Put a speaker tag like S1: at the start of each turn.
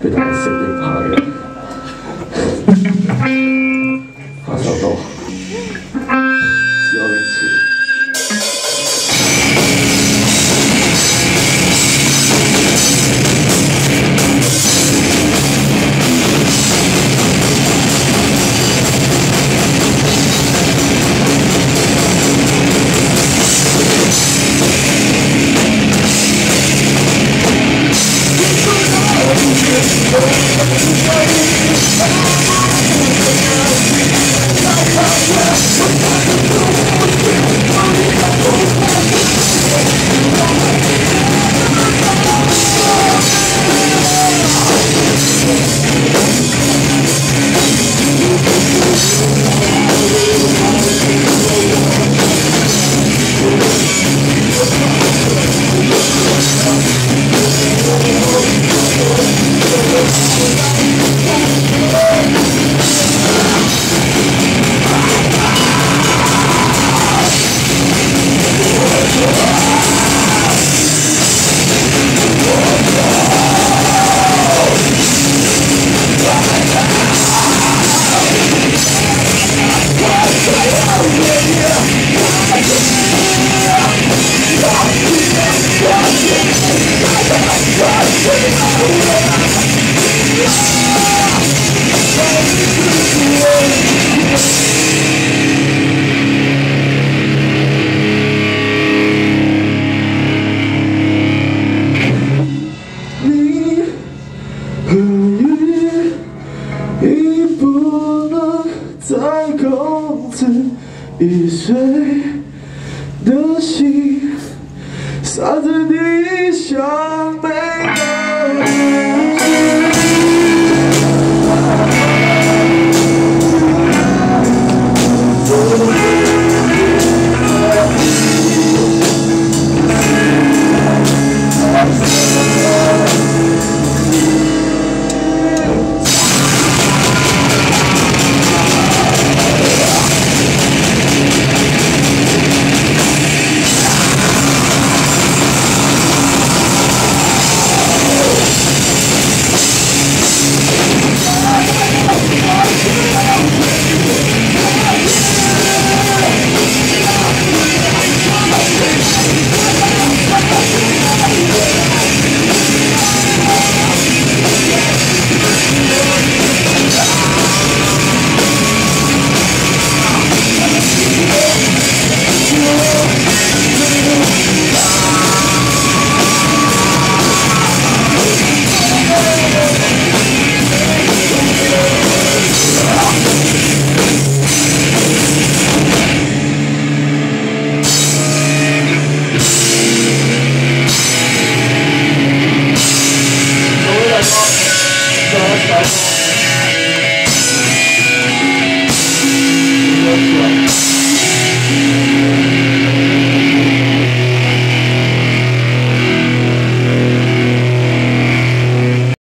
S1: くだらせてる。う。易碎的心，洒在地上